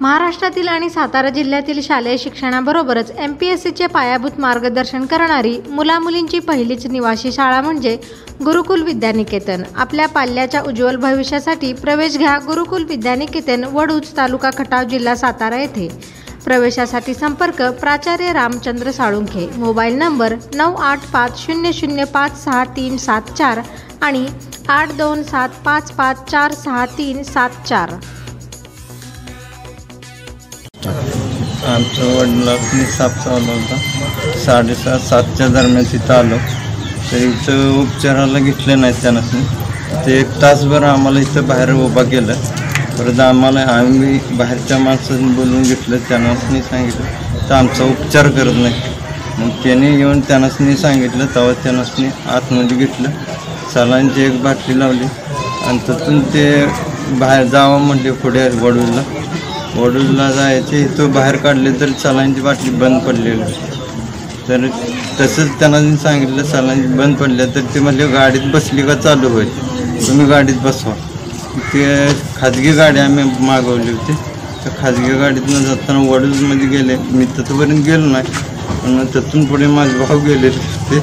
महाराष्ट्रातील आणि सातारा जिल्ह्यातील शालेय शिक्षणाबरोबरच एम पी एस सीचे पायाभूत मार्गदर्शन करणारी मुलामुलींची पहिलीच निवासी शाळा म्हणजे गुरुकुल विद्यानिकेतन. आपल्या पाल्याच्या उज्ज्वल भविष्यासाठी प्रवेश घ्या गुरुकुल विद्यानिकेतन वडूज तालुका खटाव जिल्हा सातारा येथे. प्रवेशासाठी संपर्क प्राचार्य रामचंद्र साळुंखे. मोबाईल नंबर नऊ आठ पाच शून्य शून्य पाच सहा तीन सात चार आणि आठ दोन सात पाच पाच चार सहा तीन सात चार. आमच्या वडिलांनी साप चावला होता. साडेसात सातच्या दरम्यान तिथं आलो. तर इथं उपचाराला घेतले नाही त्यांना. ते एक तासभर आम्हाला इथं बाहेर उभा केलं. परत आम्हाला आम्ही बाहेरच्या माणसांनी बोलवून घेतलं. त्यांनाच सांगितलं तर आमचा उपचार करत नाही. मग त्याने येऊन त्यांनासनी सांगितलं. तेव्हा त्यांनासनी आतमध्ये घेतलं. सलांची एक बाटली लावली. आणि तिथून ते बाहेर जावं म्हणजे पुढे वडूला वडूजला जायचे तो बाहेर काढले तर सलांची बाटली बंद पडलेली. तर तसंच त्यांना सांगितलं सलांची बंद पडल्या तर ते म्हणले गाडीत बसली का चालू होईल तुम्ही गाडीत बसवा. ते खाजगी गाडी आम्ही मागवली होती. तर खाजगी गाडीतनं जाताना वडूजमध्ये गेले. मी तथपर्यंत गेलो नाही पण तिथून पुढे माझे भाऊ गेले ते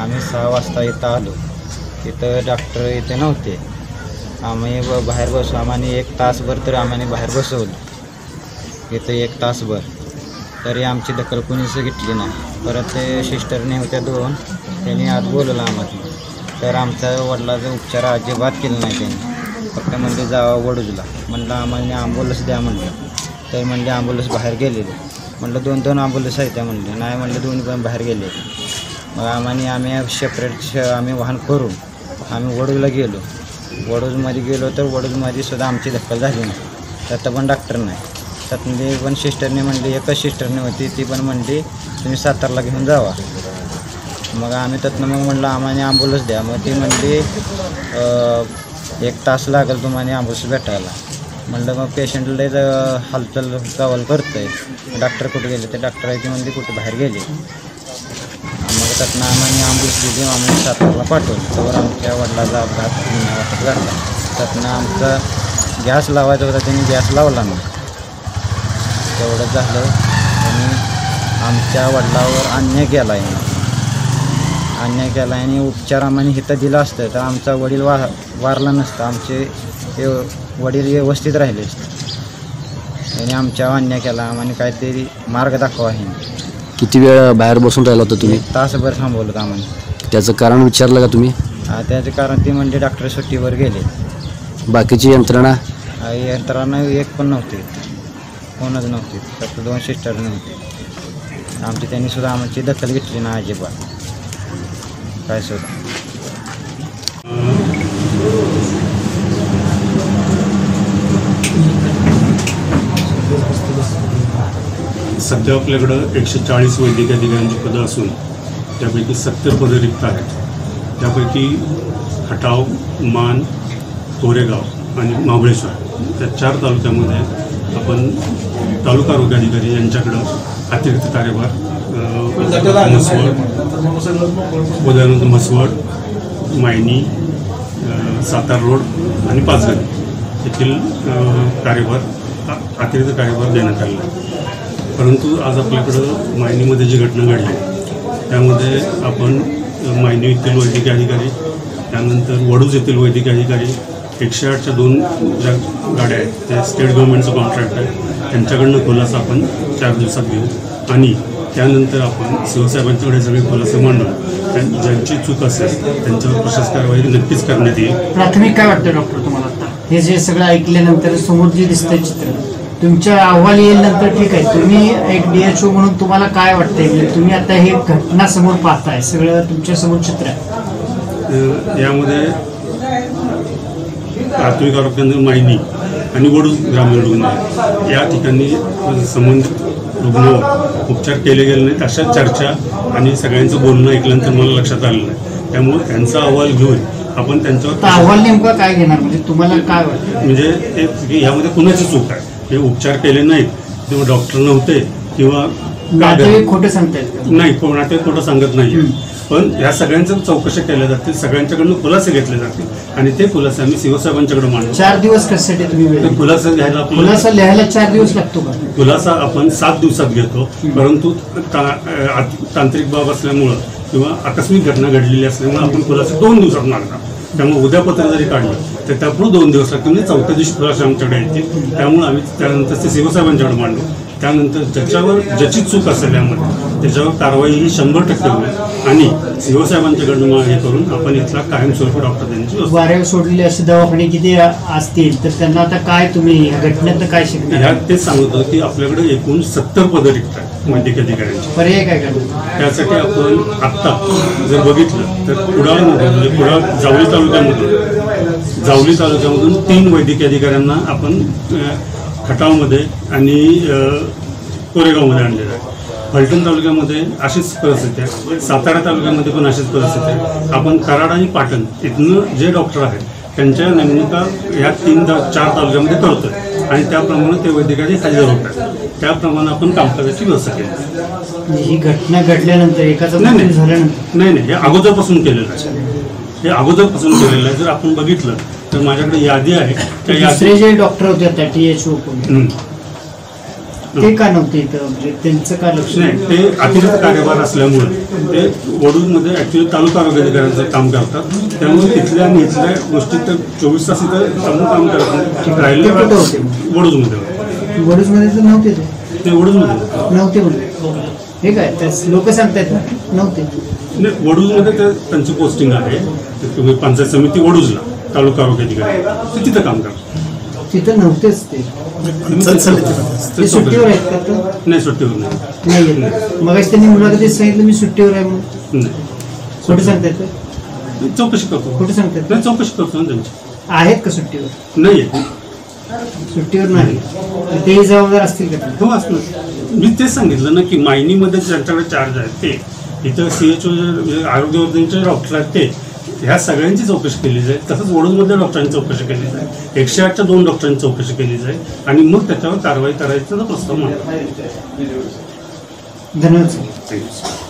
आम्ही सहा वाजता इथं आलो. तिथं डॉक्टर इथे नव्हते. आम्ही ब बाहेर बसू. आम्हाला एक तासभर तर आम्हाला बाहेर बसवलं. इथं एक तासभर. तरी आमची दखल कुणीच घेतली नाही. परत ते सिस्टरने होत्या दोन त्यांनी आत बोलवलं आम्हाला तर आमच्या वडिलाचा उपचार अजिबात केला नाही त्यांनी. फक्त म्हणजे जावा वडूजला. म्हणलं आम्हाला ॲम्ब्युलन्स द्या म्हणलं. तर म्हणजे ॲम्ब्युलन्स बाहेर गेलेले. म्हणलं दोन दोन ॲम्ब्युलन्स आहेत त्या म्हणले. नाही म्हणलं दोन्ही पण बाहेर गेले मग आम्हाला आम्ही सेपरेट आम्ही वाहन करून आम्ही वडूला गेलो. वडूजमध्ये गेलो तर वडूजमध्ये सुद्धा आमची दखल झाली नाही. त्यात पण डॉक्टर नाही. त्यातमध्ये पण सिस्टरने म्हणली एकच सिस्टरने होती ती पण म्हणली तुम्ही सातारला घेऊन जावा. मग आम्ही त्यातनं मग म्हणलं आम्हाला ॲम्ब्युलन्स द्या. मग ती म्हणली एक तास लागेल तुम्हाला ॲम्ब्युलन्स भेटायला. म्हणलं मग पेशंटला हालचाल कवाल करतं आहे डॉक्टर कुठे गेले? ते डॉक्टर आहे ती म्हणली कुठे बाहेर गेले. मग त्यातनं आम्हाला आंबूस दिली आम्ही सातारला पाठवलं. त्यावर आमच्या वडिलाचा अपघात निम्या वाटत घडला. त्यातनं आमचा गॅस लावायचा होता त्यांनी गॅस लावला नाही. तेवढं झालं आणि आमच्या वडिलावर अन्याय केला आहे अन्याय केला आणि उपचार आम्हाला हिथं दिला असतं. तर आमचा वडील वा वारला नसता. आमचे हे वडील व्यवस्थित राहिले असते. आणि आमच्या अन्याय केला. आम्हाला काहीतरी मार्ग दाखवा आहे. किती वेळ बाहेर बसून राहिला होता तुम्ही? तासभर थांबवलं होतं आम्हाला. त्याचं कारण विचारलं का तुम्ही? त्याचे कारण ते म्हणजे डॉक्टर सुट्टीवर गेले. बाकीची यंत्रणा? यंत्रणा एक पण नव्हते. कोणच नव्हते. फक्त दोन सिस्टर नव्हते. आमची त्यांनी सुद्धा आमची दखल घेतली ना अजिबात. काय सुद्धा. सध्या आपल्याकडं एकशे चाळीस वैद्यकीय अधिकाऱ्यांची पदं असून त्यापैकी सत्तर पदं रिक्त आहेत. त्यापैकी खटाव मान कोरेगाव आणि महाबळेश्वर त्या चार तालुक्यामध्ये आपण तालुका आरोग्य अधिकारी यांच्याकडं अतिरिक्त कार्यभार म्हसवड उदाहरणार्थ म्हसवड मायनी सातार रोड आणि पाचगणी येथील कार्यभार अतिरिक्त कार्यभार देण्यात आलेला आहे. परंतु आज आपल्याकडं मायनीमध्ये जी घटना घडली त्यामध्ये आपण मायनी येथील वैद्यकीय अधिकारी त्यानंतर वडूज येथील वैद्यकीय अधिकारी एकशे आठच्या दोन ज्या गाड्या आहेत त्या स्टेट गव्हर्नमेंटचं कॉन्ट्रॅक्ट आहे त्यांच्याकडनं खुलासा आपण चार दिवसात घेऊ. आणि त्यानंतर आपण शिवसाहेबांच्याकडे सगळे खुलासे मांडून त्यां- ज्यांची चूक असेल त्यांच्यावर प्रशास कारवाई नक्कीच करण्यात येईल. प्राथमिक काय वाटतं डॉक्टर तुम्हाला आता? हे जे सगळं ऐकल्यानंतर समोर जे दिसतंय चित्र तुमच्या अहवाल येईल नंतर ठीक आहे. तुम्ही एक डीएचओ म्हणून तुम्हाला काय वाटतंय? म्हणजे तुम्ही आता हे घटना समोर पाहताय. सगळं तुमच्यासमोर चित्र आहे. यामध्ये प्राथमिक आरोग्य केंद्र मायनी आणि वडूज ग्रामीण रुग्णालय या ठिकाणी संबंधित रुग्ण उपचार केले गेले नाहीत. अशा चर्चा आणि सगळ्यांचं बोलणं ऐकल्यानंतर मला लक्षात आलं नाही त्यामुळे त्यांचा अहवाल घेऊन आपण त्यांच्यावर अहवाल नेमका काय घेणार? म्हणजे तुम्हाला काय वाटतं? म्हणजे ते की यामध्ये कुणाची चूक आहे? हे उपचार केले नाहीत किंवा डॉक्टर नव्हते किंवा खोटं सांगतायत का? नाही कोणाचे खोटं सांगत नाही. पण ह्या सगळ्यांच्या चौकशा केल्या जातील सगळ्यांच्याकडून खुलासे घेतले जातील आणि ते खुलासे आम्ही शिवसाहेबांच्याकडे मांडू चार दिवस कशासाठी तुम्ही दिला? खुलासा घ्यायला आपल्याला खुलासा लिहायला चार दिवस लागतो का? खुलासा आपण सात दिवसात घेतो परंतु तांत्रिक बाब असल्यामुळं किंवा आकस्मिक घटना घडलेली असल्यामुळे आपण खुलासा दोन दिवसात मागणार त्यामुळे उद्या पत्र जरी काढलं तर त्यापुढे दोन दिवस लागतील म्हणजे चौथ्या दिवशी खुलासा आमच्याकडे येतील त्यामुळे आम्ही त्यानंतर ते शिवसाहेबांच्याकडे मांडू. त्यानंतर ज्याच्यावर ज्याची चूक असेल यामध्ये त्याच्यावर कारवाई ही शंभर टक्के होईल. आणि शिवसाहेबांच्याकडून मग हे करून आपण इथला कायमस्वरूपी डॉक्टर देण्याची वाऱ्यावर सोडलेले असे दवाखाने किती असतील तर त्यांना आता काय तुम्ही ह्या घटनेत काय शिकणार? ह्यात तेच सांगतो की आपल्याकडे एकूण सत्तर पदं रिक्त आहेत वैद्यकीय अधिकाऱ्यांची. पर्याय काय करणार त्यासाठी आपण आत्ता जर बघितलं तर कुडाळमध्ये म्हणजे कुडाळ जावली तालुक्यामधून जावली तालुक्यामधून तीन वैद्यकीय अधिकाऱ्यांना आपण खटावमध्ये आणि कोरेगावमध्ये आणलेलं आहे. फलटण तालुक्यामध्ये अशीच परिस्थिती आहे. सातारा तालुक्यामध्ये पण अशीच परिस्थिती आहे. आपण कराड आणि पाटण इथनं जे डॉक्टर आहेत त्यांच्या नेमणुका या तीन ता- चार तालुक्यामध्ये करतोय. आणि त्याप्रमाणे ते वैद्यकीय हजर होत आहेत. त्याप्रमाणे आपण कामकाजाची व्यवस्था केली ही घटना घडल्यानंतर एकाचा नाही, नाही नाही. हे अगोदरपासून केलेलं आहे. हे अगोदरपासून केलेलं आहे. जर आपण बघितलं तर माझ्याकडे यादी आहे. त्या दुसरे यादी जे डॉक्टर होते आता टी एच ओ हं. ते का नव्हते इथं? म्हणजे त्यांचं का लक्ष नाही ते अतिरिक्त कार्यभार असल्यामुळे ते वडूजमध्ये ऍक्च्युली तालुका आरोग्य अधिकाऱ्यांचं काम करतात. त्यामुळे तिथल्या आणि इथल्या गोष्टी तर चोवीस तास इथं समोर काम करतात ते राहिले कुठं होते? वडूजमध्ये होते. वडूजमध्ये तर नव्हते ते. ते वडूजमध्ये होते. नव्हते हे काय लोक सांगतायत ना? नव्हते. नाही वडूजमध्ये ते त्यांची पोस्टिंग आहे. ते तुम्ही पंचायत समिती वडूजला तालुका आरोग्य अधिकारी ते तिथं काम करतात. तिथं नव्हतेच ते. ते ते सुट्टीवर आहेत का तर नाही सुट्टीवर नाही. नाही येत मग त्यांनी मुलाखतीत सांगितलं मी सुट्टीवर आहे म्हणून. नाही. खोटं सांगतायत का? चौकशी करतो. खोटं सांगतायत? नाही चौकशी करतो ना त्यांची. आहेत का सुट्टीवर? नाही आहे सुट्टीवर नाही. तर तेही जबाबदार असतील का हो असणार. मी तेच सांगितलं ना की मायनीमध्ये ज्यांच्याकडे चार्ज आहेत ते इथं सी एच ओ आरोग्यवर्धनचे डॉक्टर आहेत ते ह्या सगळ्यांची चौकशी केली जाईल तसंच वडूजमधल्या डॉक्टरांची चौकशी केली जाईल एकशे आठच्या दोन डॉक्टरांची चौकशी केली जाईल आणि मग त्याच्यावर कारवाई करायचा प्रस्ताव मांडला धन्यवाद.